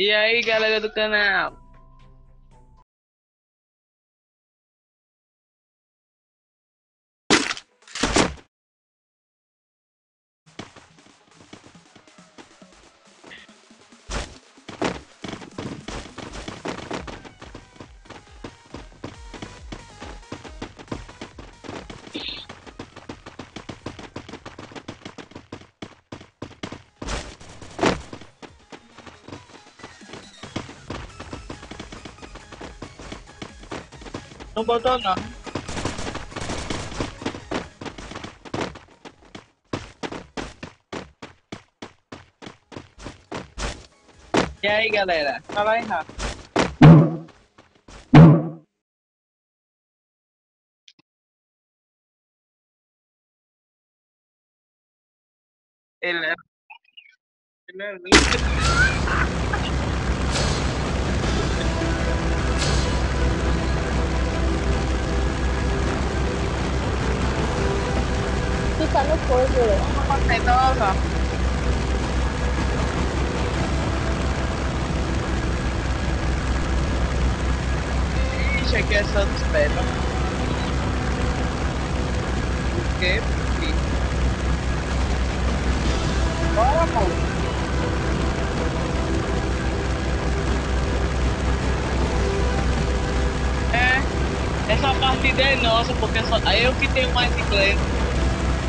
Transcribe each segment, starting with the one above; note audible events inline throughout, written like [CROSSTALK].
E aí, galera do canal? Não botou não. E aí, galera? Fala aí, Rafa. Só eu que tenho mais inglês.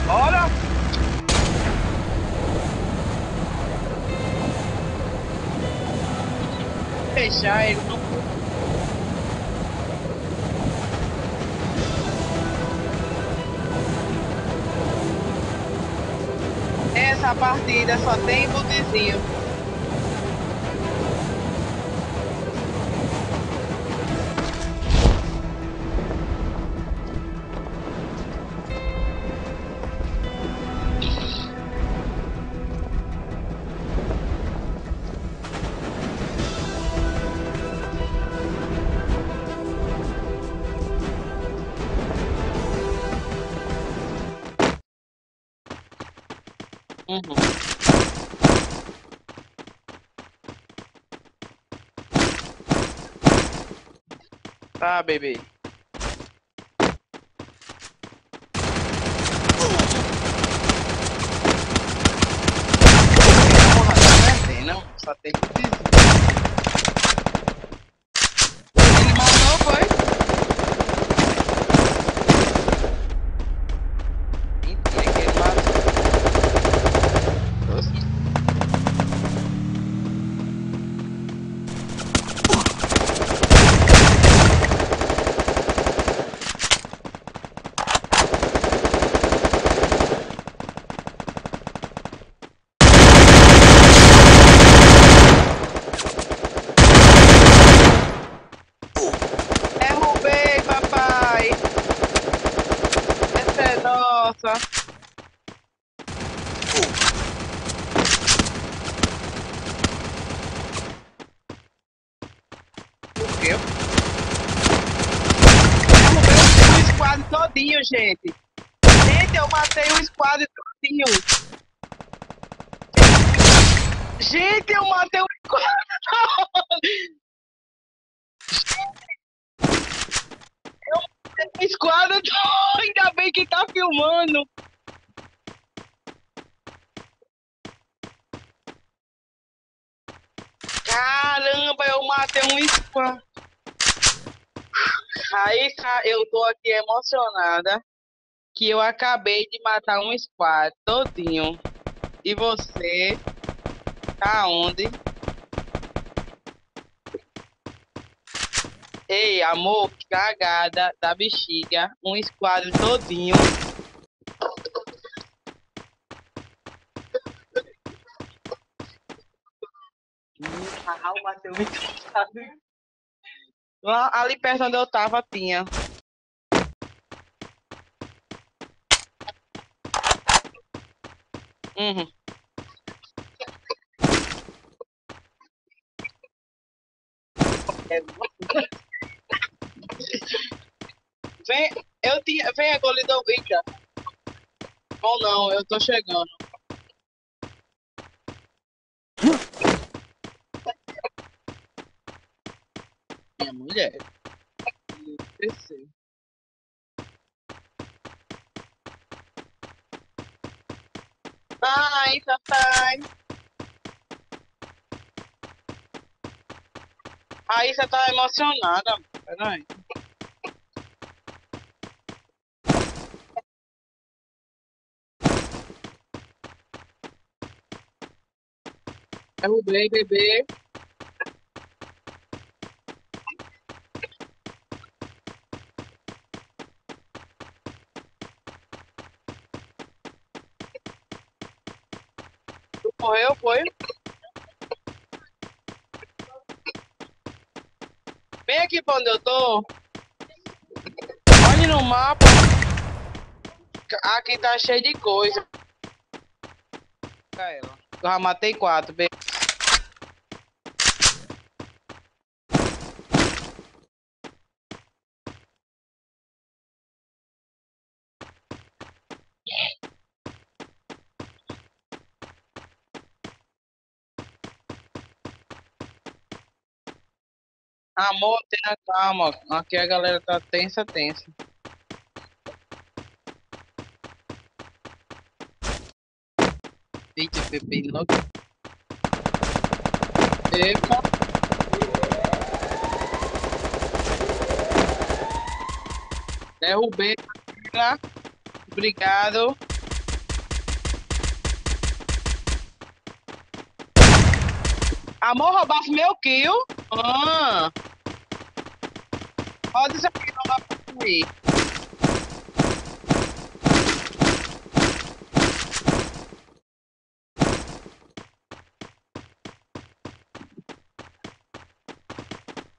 Bora! Fechar ele não. Essa partida só tem botezinho. Tá, bebê. Porra, tá perdendo. Só tem que dizer. Ele matou, foi? Mentira que ele matou. Doce. Derrubei, papai! Essa é nossa! O quê? Derrubei o squad todinho, gente! Gente, eu matei o squad todinho! Gente, eu matei o squad todo! Esquadra, ainda bem que tá filmando. Caramba, eu matei um squad. Aí ca- eu tô aqui emocionada que eu acabei de matar um squad todinho. E você tá onde? Ei, amor, cagada da bexiga. Um esquadro todinho. Ah, bateu muito Lá, ali perto onde eu tava, tinha. Uhum. Vem, eu tinha. Vem a Golidovica. Ou não, eu tô chegando. Mulher. Descer. Ai, papai. Aí você tá emocionada. Peraí. Derrubei, bebê. Tu morreu, foi? Pra onde eu tô. Olhe no mapa. Aqui tá cheio de coisa. Eu já matei quatro. Be Amor, tenha calma. Aqui a galera tá tensa, tensa. Eita, Pepe, logo. Epa. Derrubei. Obrigado. Amor, roubasse meu kill. Ah. Pode ser que não dá pra ir.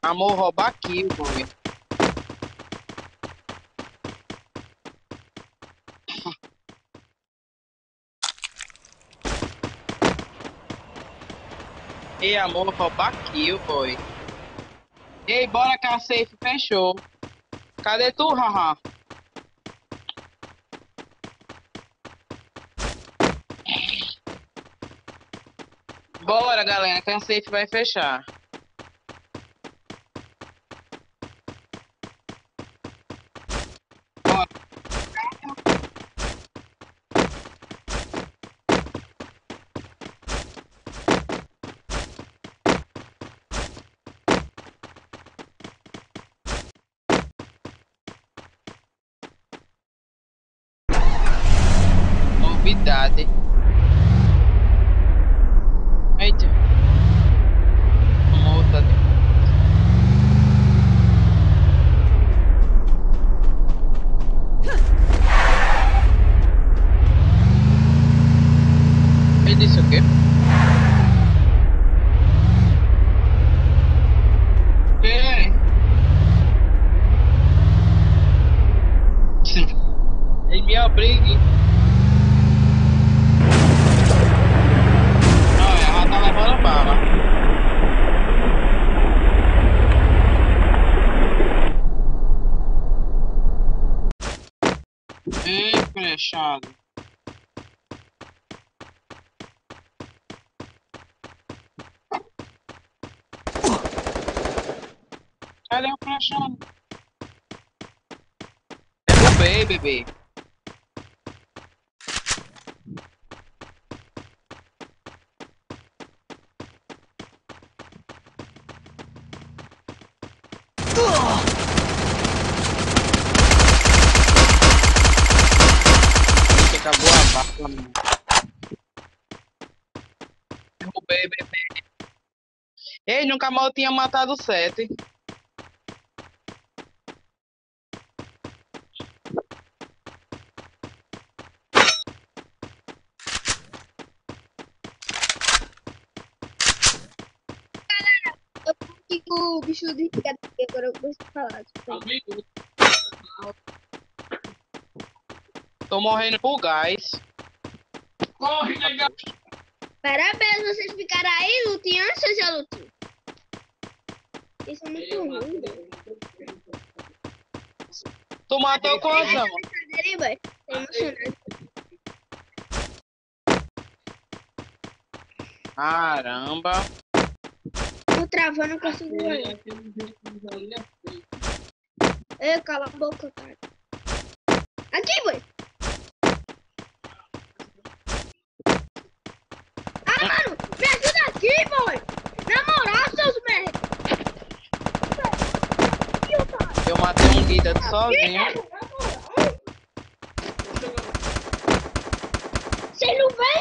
Amor, roubar kill, boy. Ei, amor, roubar kill, boy. Ei, bora safe fechou. Cadê tu, haha? Bora, galera, que a safe vai fechar. Bora. Novidade. Eita. Multa. Ele disse o quê? Que? Ele me obrigue. Não, ela tá levando bala. Ei, fechado. Cadê o flechado? Eita, acabou a mano. Derrubei, bebê. Ei, nunca mal tinha matado sete. Eu consigo o bicho de cada agora eu gosto de falar. tipo, Tô morrendo por gás. Corre, legal. Parabéns, vocês ficaram aí, Lutinho, ou já Lutinho? Isso é muito ruim, velho. Tu matou quantos, amor? Tô emocionado. Caramba. Travando, não consigo ganhar. Ei, cala a boca, cara. Aqui, boy. Ah, mano, me ajuda aqui, boy. Na moral, seus merda. Eu matei um guida Aqui, sozinho. nego, na moral. Você não vê?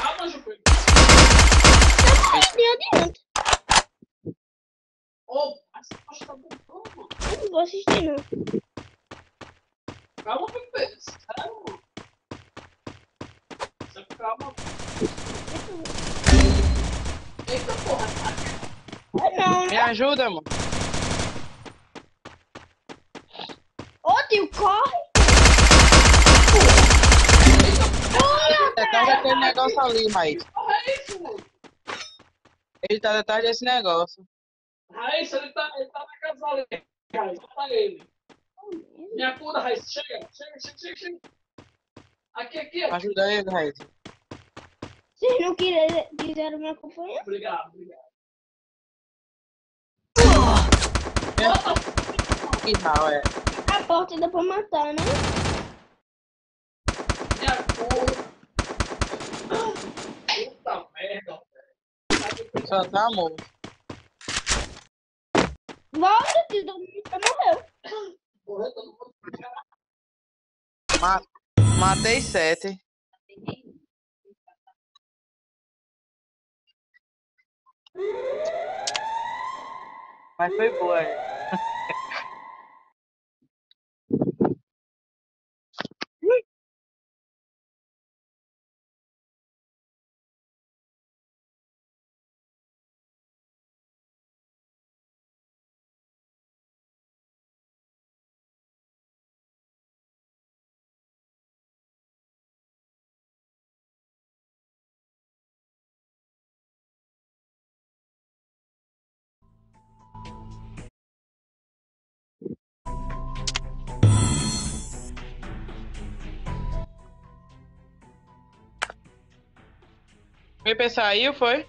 Calma, Jupiter. Tá nem adianta. Ô, essa caixa tá bombando, mano. Eu não. Calma, bebê. Sério, mano. Você calma. Eita porra, cara. É não, Me né? ajuda, mano. Ô, tio, corre. Olha, Detrás daquele negócio ali, Raiz. Porra, é isso, mano? Ele tá detrás desse negócio. Raíssa, ele tá, ele tá na casa ali. Raíssa, tá ele. Me acuda, Raíssa. Chega, chega, chega, chega, chega. Aqui, aqui, ó. Ajuda ele, Raiz. Vocês não queriam- quiseram me acompanhar? Obrigado, obrigado. Que tal, é? A porta dá pra matar, né? Me acuda. Puta merda, velho. Só tá morto. Volta, mundo já morreu. Morreu todo mundo. Ma- Matei sete. Mas foi boa. É. Pepe saiu, foi?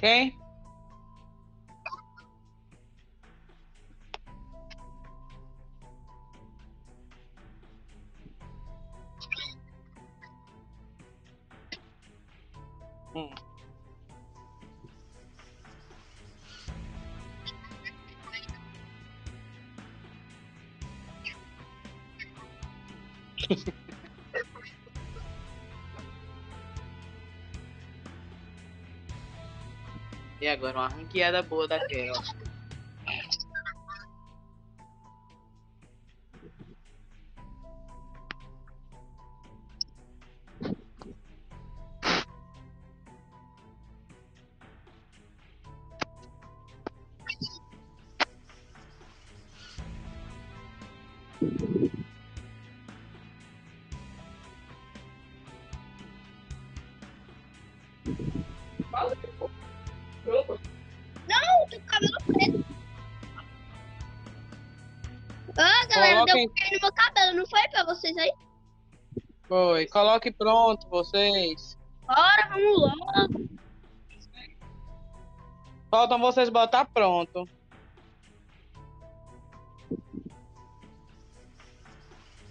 Quem? Agora uma ranqueada boa daquela. Fala, Foi. Coloque pronto, vocês. Bora, vamos logo. Faltam vocês botar pronto.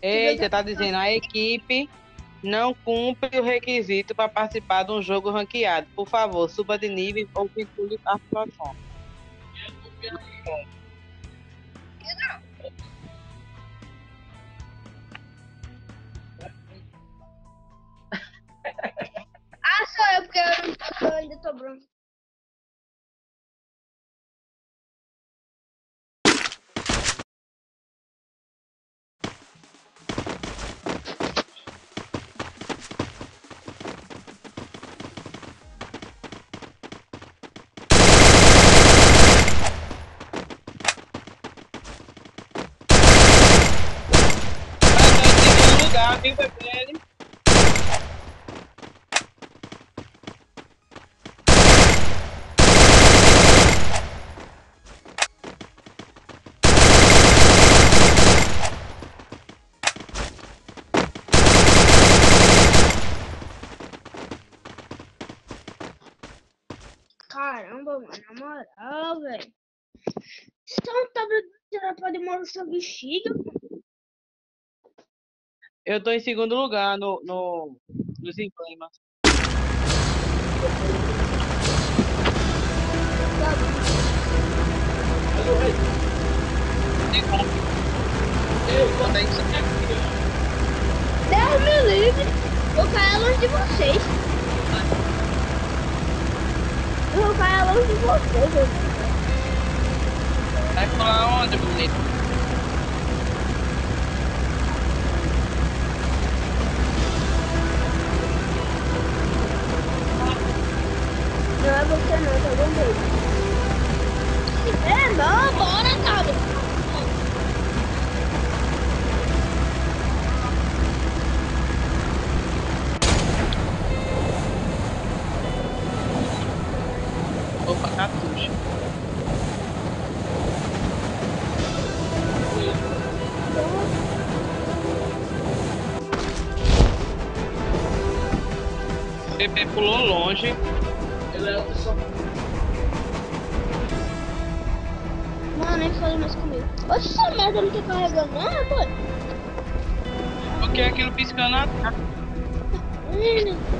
Eita, tá dizendo a equipe não cumpre o requisito para participar de um jogo ranqueado. Por favor, suba de nível ou vincule a situação. Eu, ainda tô branco. Tá lugar, viu, Bebele? Caramba, mano, na moral, velho. Só um tablet mostrar sua bexiga. Eu tô em segundo lugar no, no, nos emblemas. Deus me livre. Vou cair longe de vocês. Eu vou cair longe de vocês. Vai pular onde, bonito? Não é você não, tá bom. É, não, bora, cara. Opa, pulou longe. Mano, nem fala mais comigo. Oxe, essa merda não tá carregando, não, rapaz. Porque aquilo piscando a Hum,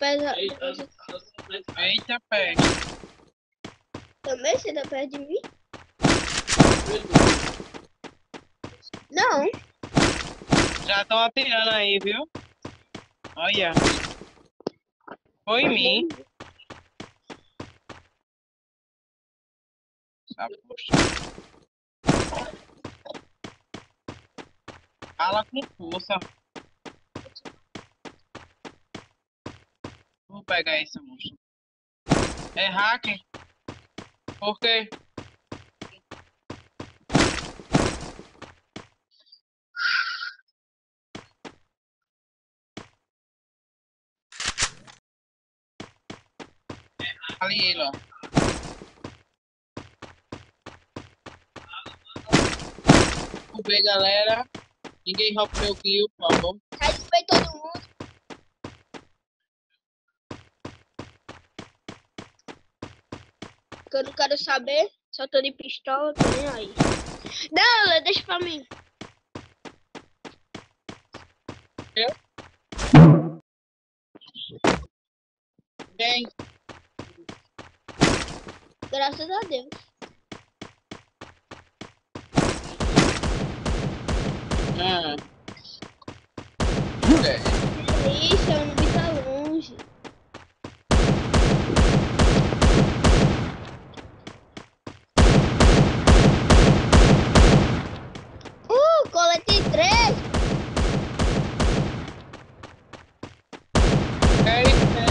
Pegar. Eita, pé. Também você tá perto de mim? Não. Já estão atirando aí, viu? Olha. Foi em mim. Poxa. Fala com força. Vou pegar essa moça. É hacker? Por quê? Ali ele, ó. Ver, galera. Ninguém rouba meu kill, por favor. Sai do meio todo mundo. Que eu não quero saber. Só tô de pistola, tô nem aí. Não, deixa pra mim. Quem? Graças a Deus. Ah. É. Ixi, eu não vi tá longe. Uh, colete 3. É isso, né?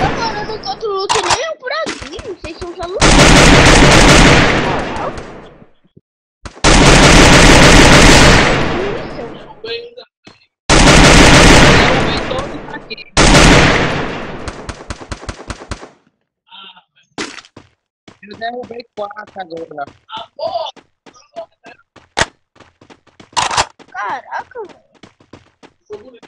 Caraca, mano, eu não encontro loot nenhum por aqui. Não sei se eu já lutei. Isso. Ainda. Derrubei todos aqui. Eu derrubei quatro agora. Caraca, velho. Foi.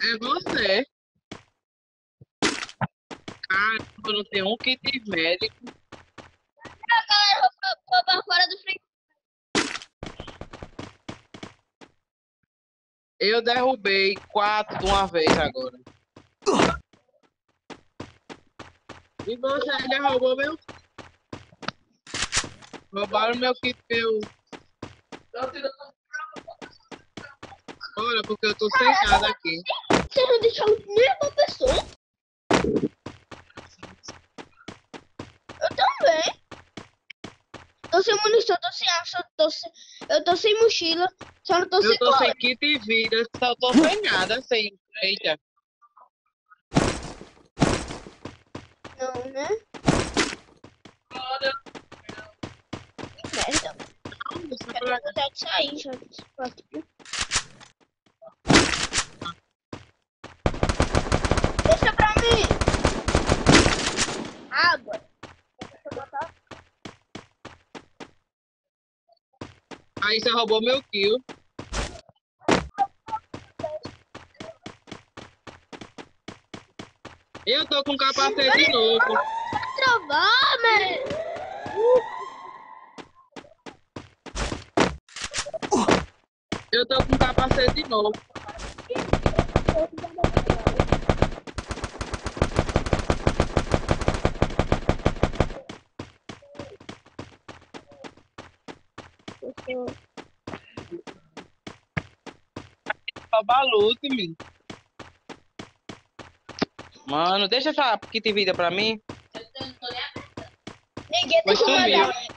É você. Cara, eu não tenho um kit médico. Vou pra- vou pra fora do frente. Eu derrubei quatro de uma vez agora. E você ainda roubou meu. Roubaram meu kit meu. Olha, porque eu tô sem nada aqui. Você não deixou nem uma pessoa. Sem munição, tô sem arma, tô sem, eu tô sem mochila, só não tô sem Eu tô sem cola. kit de vida, só tô sem nada, sem. Eita. Não, né? Olha, Que merda. Não, sair já. Deixa pra mim. Água. Deixa eu botar. Aí você roubou meu kill. Eu tô com capacete novo. Trovar, man. Eu tô com capacete novo. Roubar loot, menino. Mano, deixa essa kit de vida pra mim. Ninguém Mas deixa eu sumiu. mandar.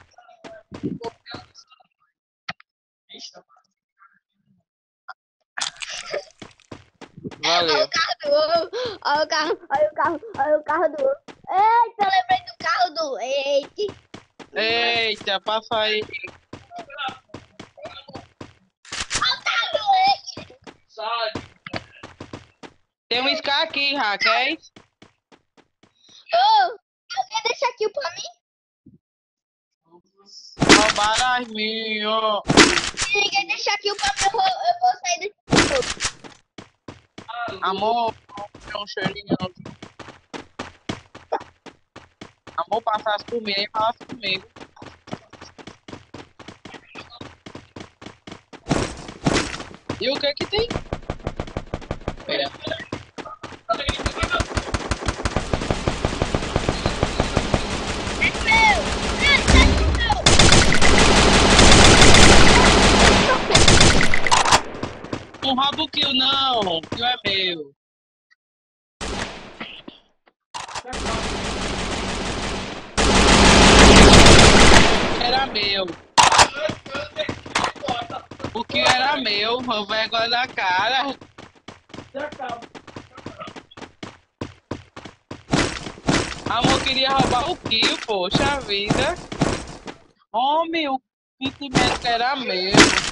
Olha Valeu. o carro do ovo. Olha o carro, olha o carro, olha o carro do ovo. Eita, eu lembrei do carro do leite. Eita, passa aí. Olha o carro do leite. sai. Tem um Scar aqui, Raquel. Ô, alguém deixa aqui pra mim? Roubaram as minhas. Se ninguém deixar aqui pra mim, eu vou, eu vou sair desse Amor, tem um cheirinho. Amor, passasse por mim, nem falasse comigo. E o que que tem? Pera. É meu! É, é meu! Não rouba o kill, não. O kill é meu. Era meu. O que era meu, o vergonha da cara. Amor, queria roubar o kill, poxa vida. Homem, o sentimento era meu.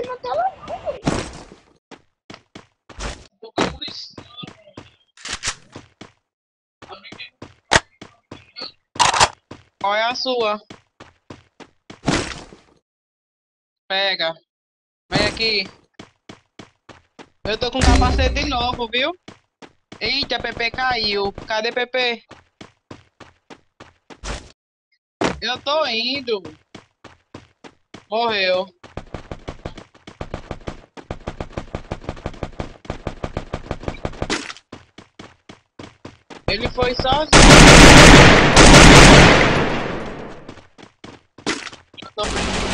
Na tela não. Qual é a sua? Pega. Vem aqui. Eu tô com capacete novo, viu? Eita, PP caiu. Cadê PP? Eu tô indo. Morreu. Ele foi sozinho. Eu tô...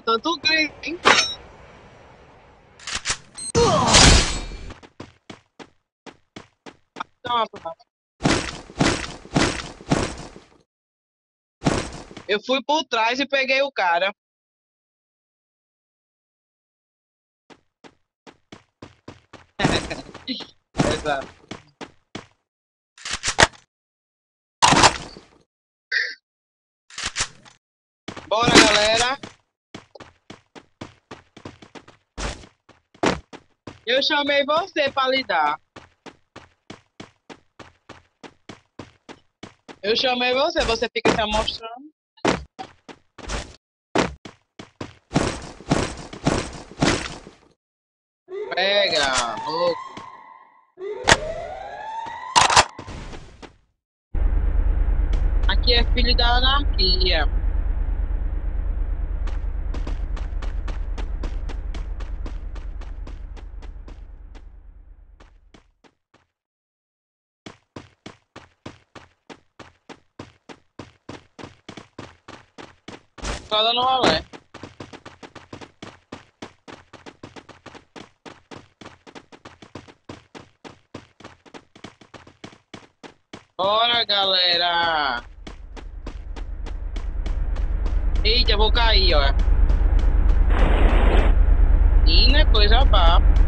tanto grito, hein? Eu fui por trás e peguei o cara. [LAUGHS] Exato. Bora, galera. Eu chamei você para lidar. Eu chamei você, você fica se mostrando. Pega, louco. Aqui é filho da anarquia. Só dando rolê. Bora, galera! Eita, vou cair, ó. Menina, coisa baba.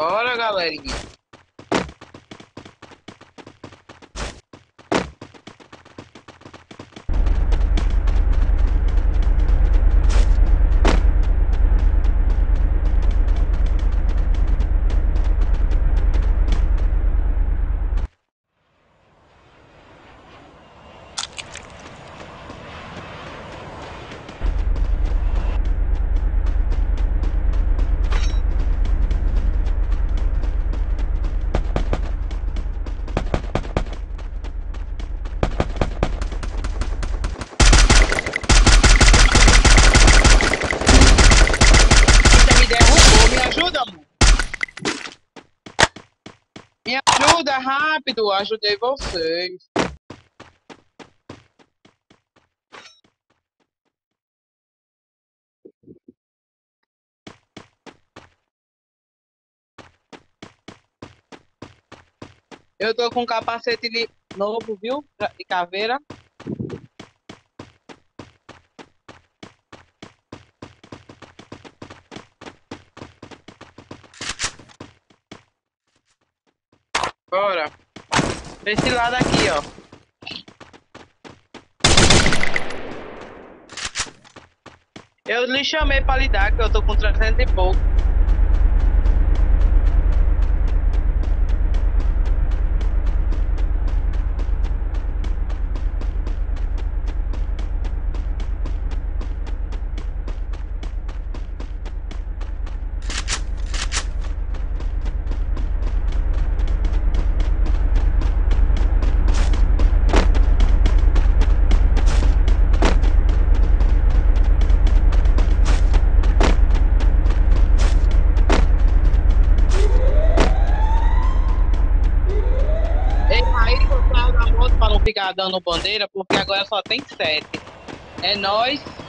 Bora, galerinha. Ajudei vocês. Eu tô com capacete li- novo, viu? De caveira. Bora. Desse lado aqui, ó. Eu lhe chamei pra lidar, que eu tô com 300 e pouco. Dando bandeira, porque agora só tem sete. É nós.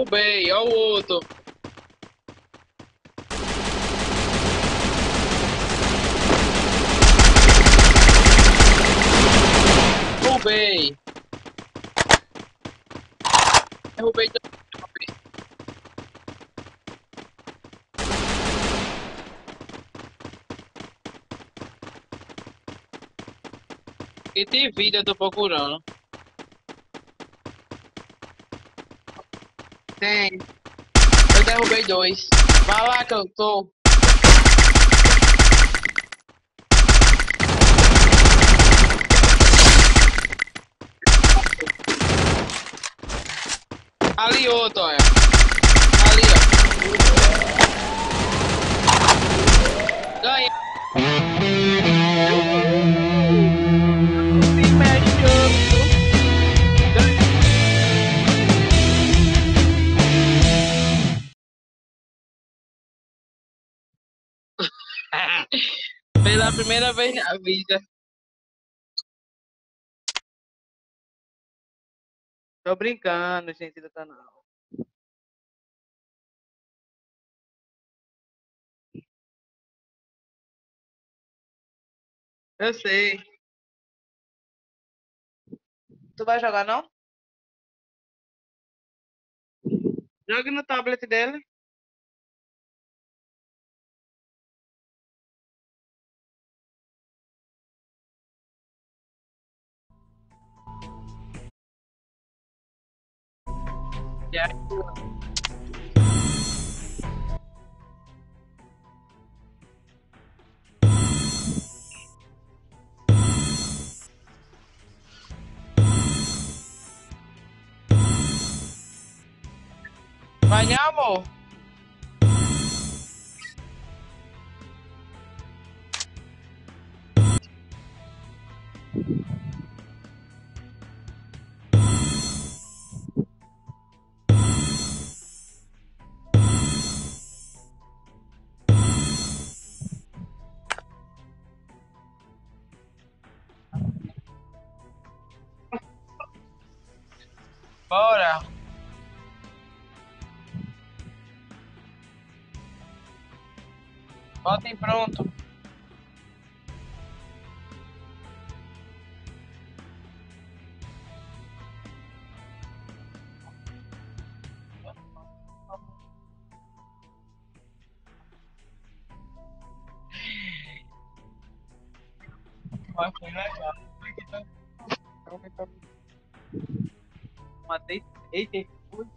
Derrubei, ó o outro. Derrubei. derrubei dois. Que de vida eu tô procurando. Tem. Eu derrubei dois. Vai lá que eu tô. Ali outro, olha. [LAUGHS] vida. Tô brincando, gente do canal. Eu sei. Tu vai jogar, não? Jogue no tablet dele. E aí, Vai, né, Bora. Botem pronto. 88.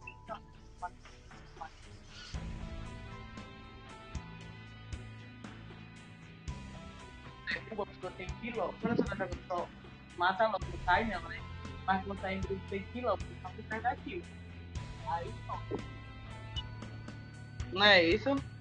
Você tem quilômetros, você mata logo, não sai não, né? Mas quando sai em grupo tem quilômetros, não sai daquilo. Aí. Não é isso?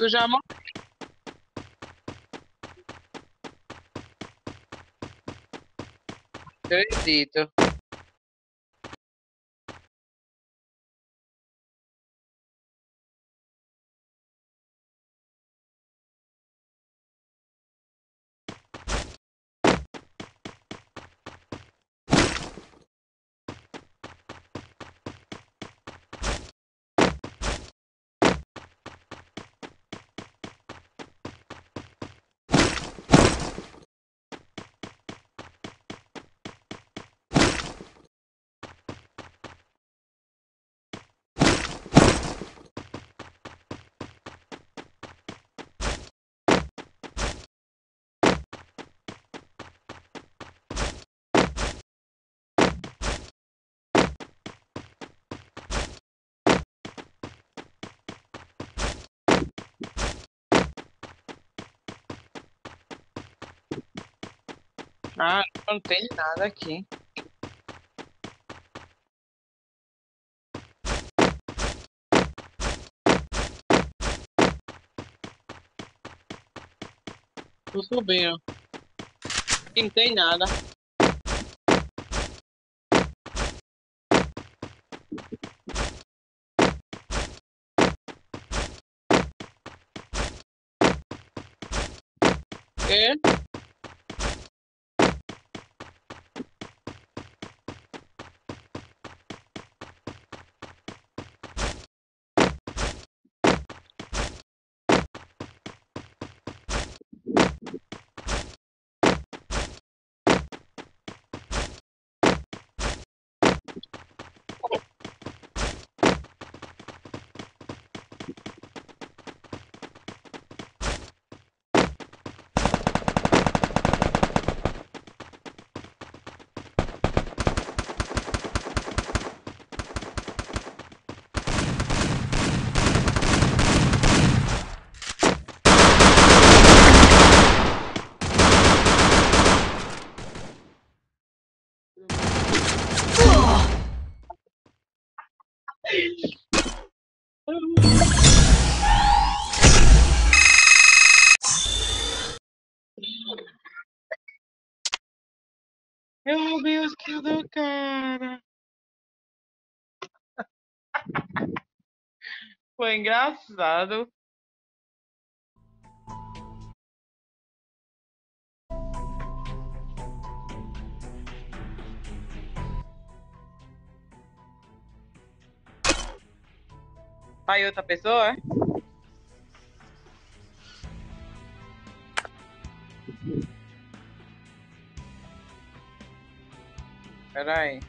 Tu já. Eu acredito. Ah, não tem nada aqui. Tô subindo. Aqui não tem nada. É? Eu roubei os kills do cara. Foi engraçado. Aí outra pessoa? Peraí.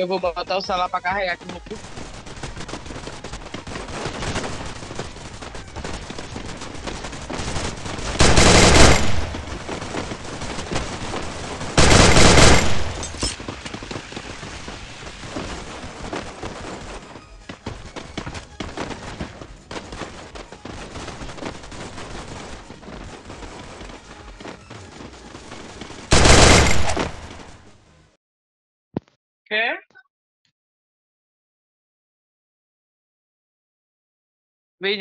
Eu vou botar o celular pra carregar aqui no cu. Quê? Vi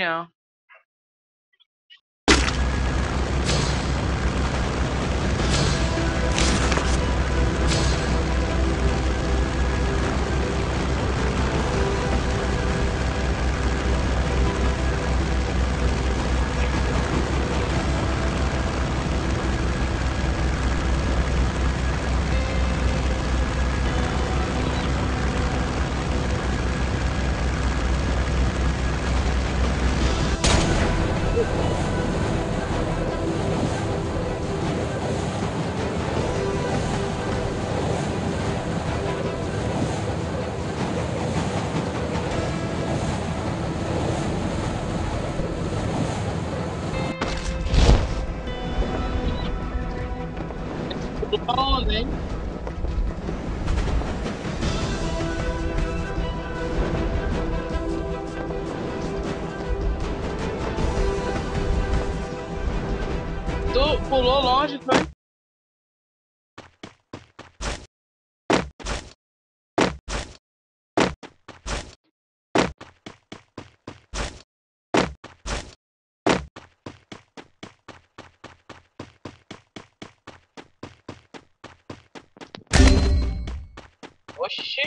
não. Onde, Oxi.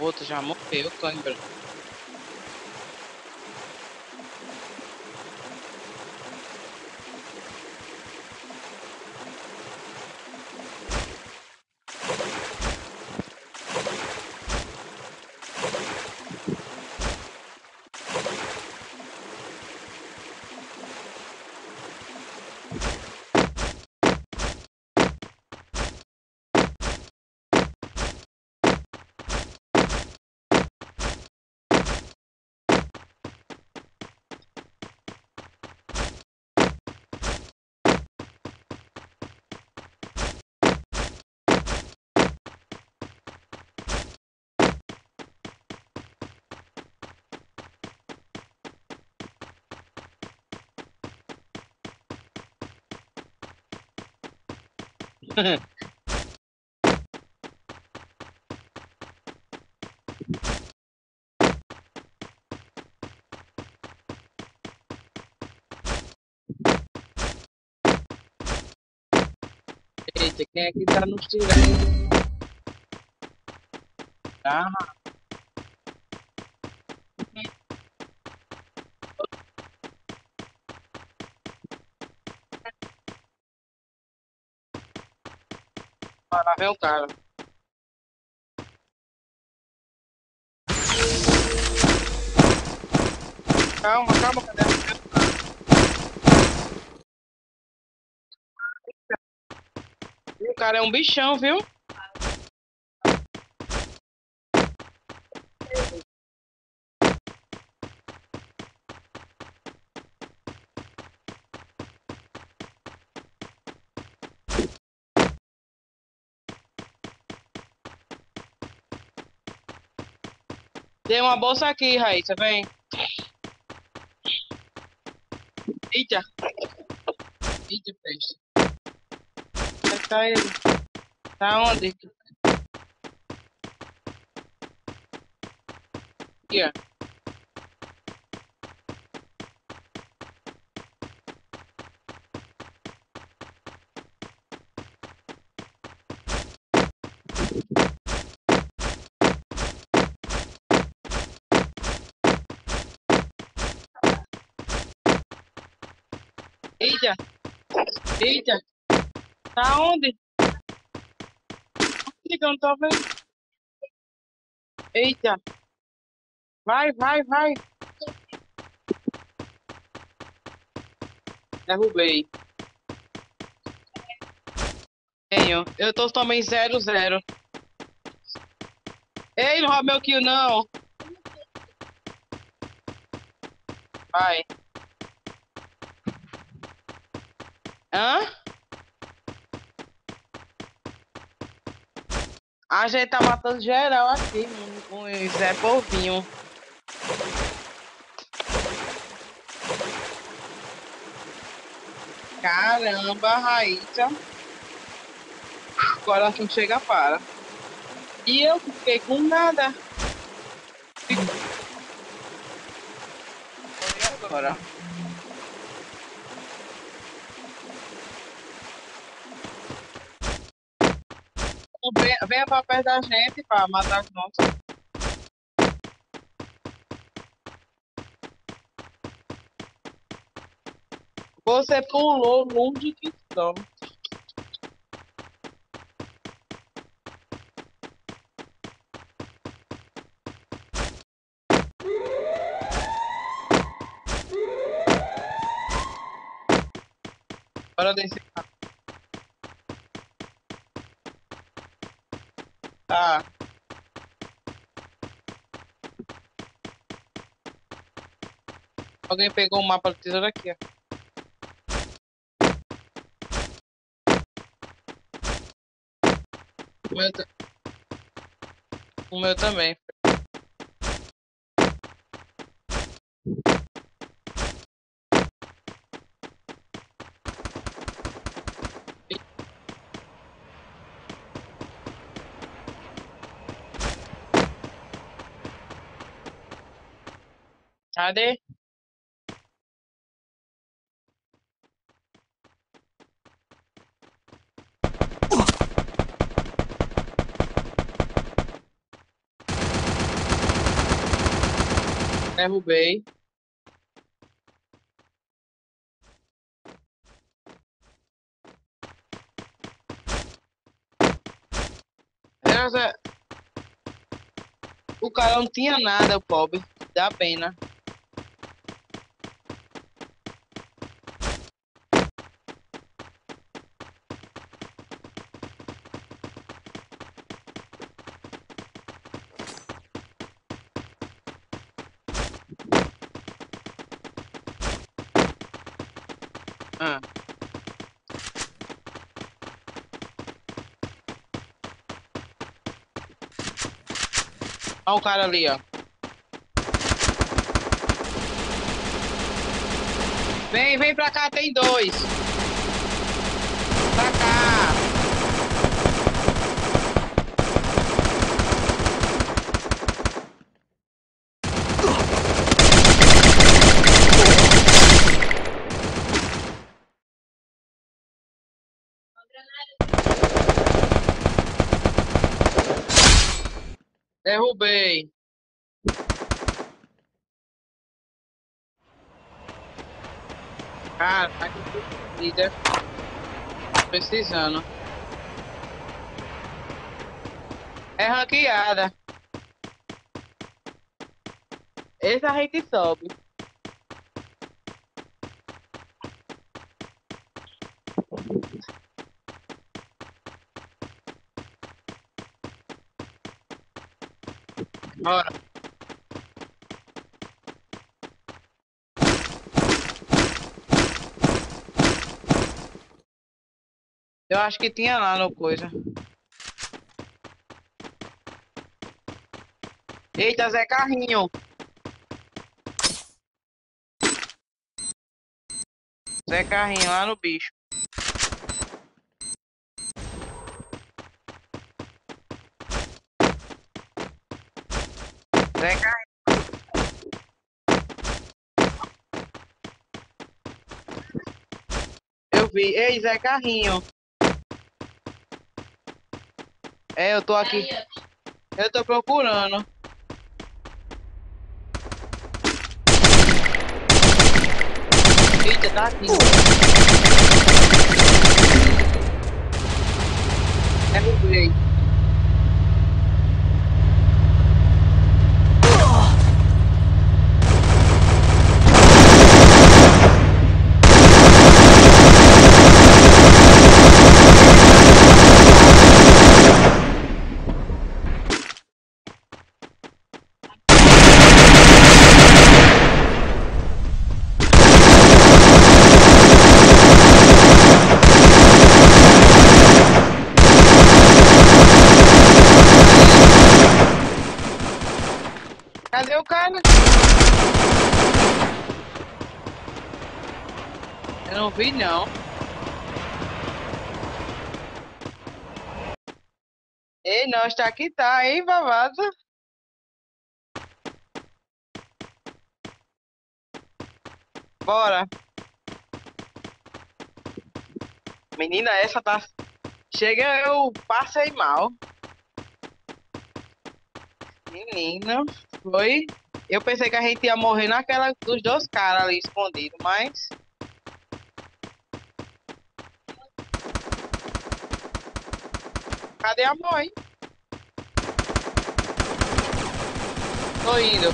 O outro já morreu, cãibra. Eita, quem é que tá lá cara. Calma, calma, cadê? O cara é um bichão, viu? Tem uma bolsa aqui, Raíssa, vem. Eita. Eita. Vai tá ele. Tá onde? Aqui, ó. Eita! Eita! Tá onde? Onde que eu não tô vendo? Eita! Vai, vai, vai! Derrubei. Tenho. Eu tô também zero, zero. Ei, não rouba meu kill, não! Vai. Hã? A gente tá matando geral aqui, com o Zé Polvinho. Caramba, Raíssa. Agora não chega para. E eu fiquei com nada. E agora? Venha, pra perto da gente pra matar os nossos. Você pulou longe que só. Bora descer. alguém pegou o mapa do tesouro aqui, ó. O meu, ta... o meu também. Cadê? Derrubei. O cara não tinha nada, o pobre. Dá pena. Ah. Olha o cara ali, ó. Vem, vem pra cá, tem dois. Pra cá. Derrubei. Cara, tá Precisando. É ranqueada. Esse a gente sobe. Bora. Eu acho que tinha lá no coisa. Eita, Zé Carrinho. Zé Carrinho lá no bicho. Zé Carrinho. Eu vi. Ei, Zé Carrinho. É, eu tô aqui. Eu tô procurando. Eita, tá aqui. Derrubei. Cadê o cara? Eu não. Ei, não, está aqui tá, hein, babado? Bora. Menina, essa tá. Chega, eu passei mal. Menina, foi. Eu pensei que a gente ia morrer naquela dos dois caras ali escondidos, mas. Cadê a mãe? Tô indo.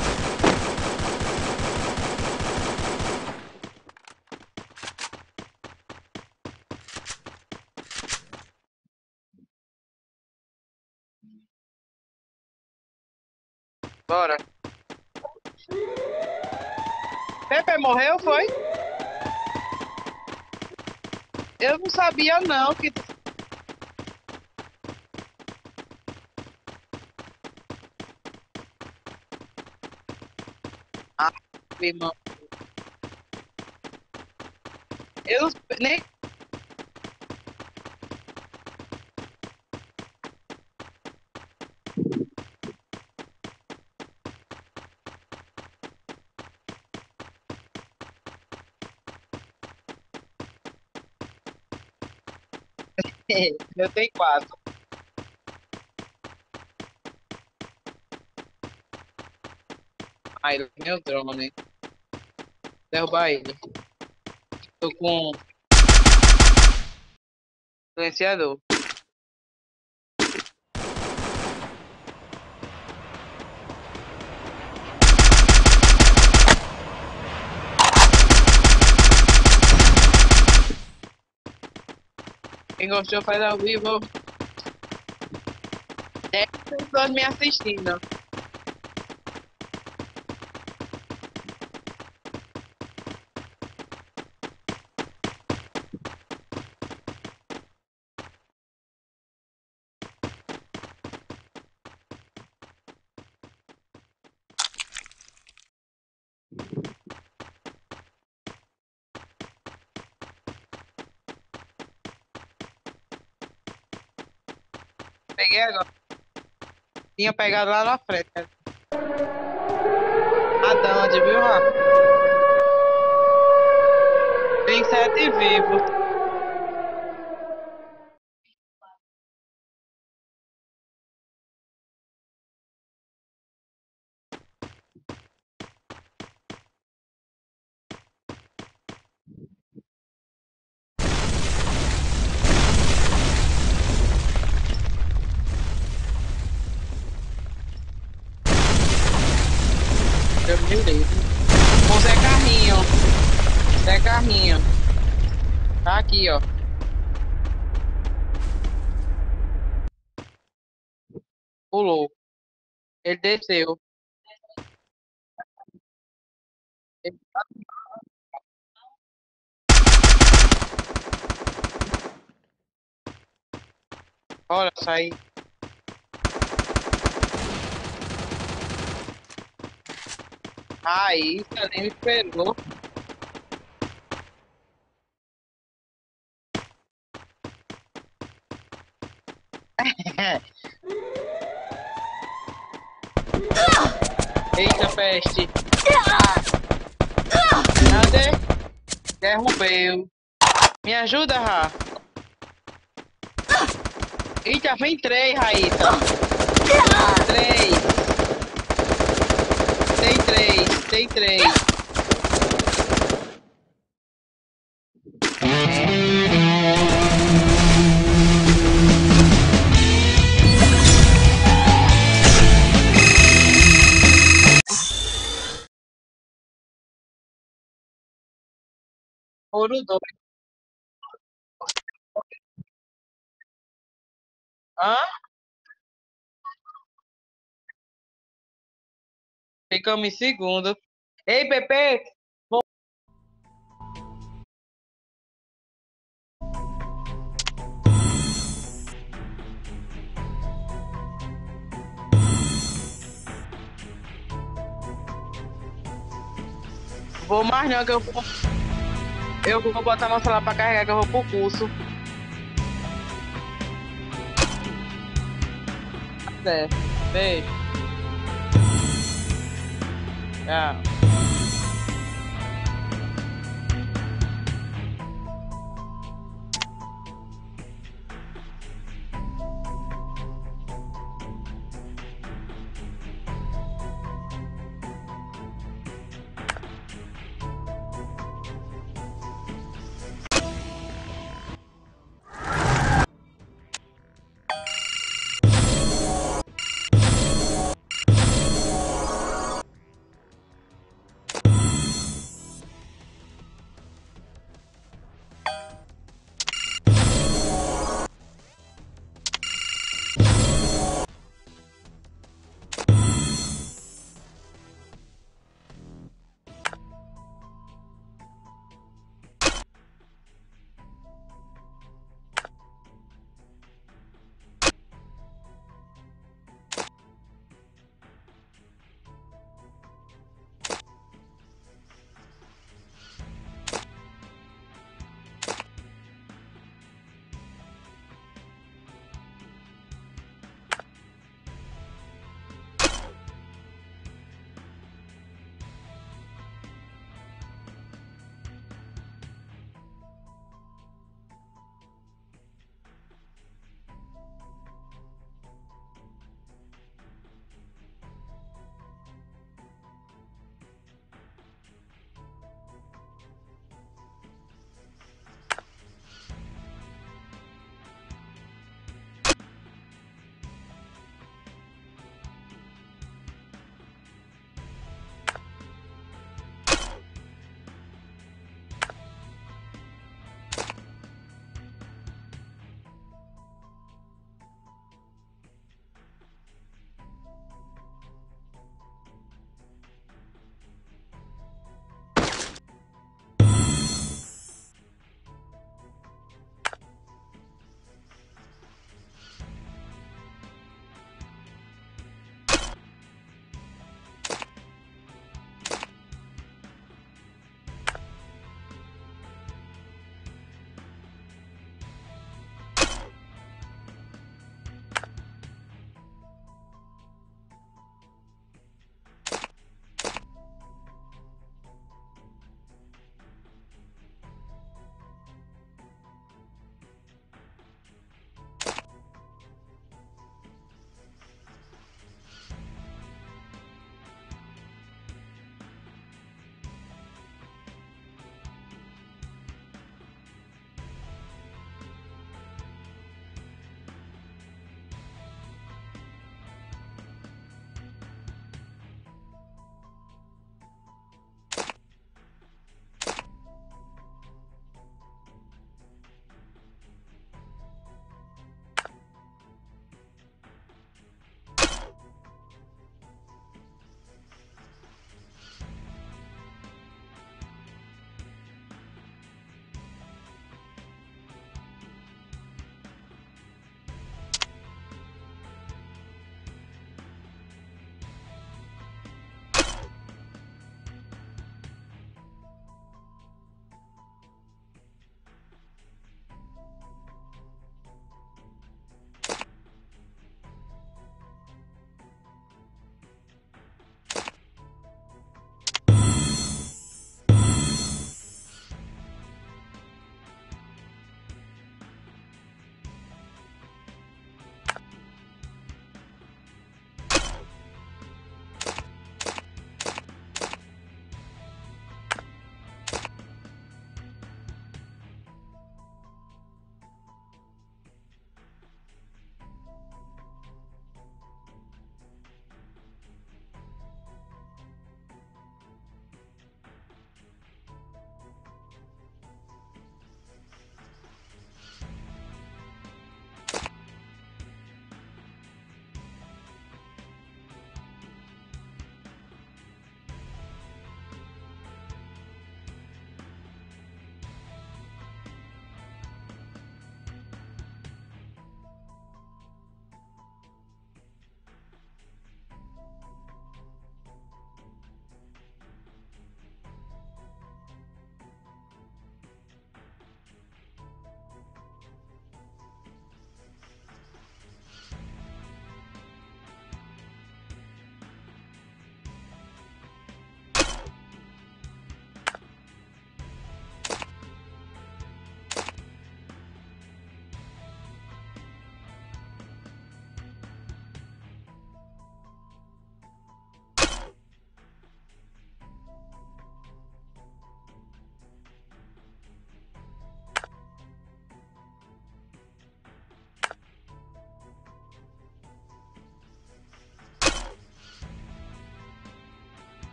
Bora. Pepe morreu, foi? Eu não sabia não que irmão. Eu nem. [LAUGHS] Eu tenho quatro. Ai, meu drone. Derrubar ele. Tô com silenciador. Quem gostou faz ao vivo. 10 pessoas me assistindo. Peguei agora. Tinha pegado lá na frente. A onde, viu? Tem sete aqui, ó. Pulou. Ele desceu. Ele Olha, saí. Aí, você nem me esperou. Eita, peste. Cadê? Derrubei. Me ajuda, Ra. Eita, vem três, Raíssa. Três. Tem três, tem três. Ouro dois. Hã? Ficamos em segundo. Ei, Pepe! vou- Vou mais não, que eu. Eu vou botar meu celular pra carregar, que eu vou pro curso. Até. Beijo. Tchau.